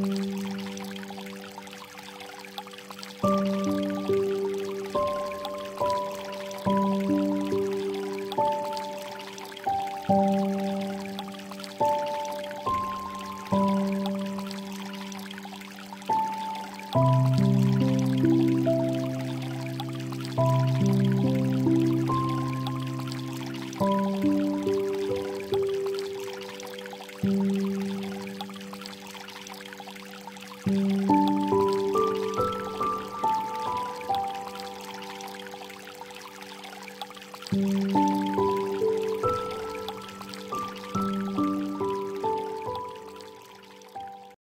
Música thank you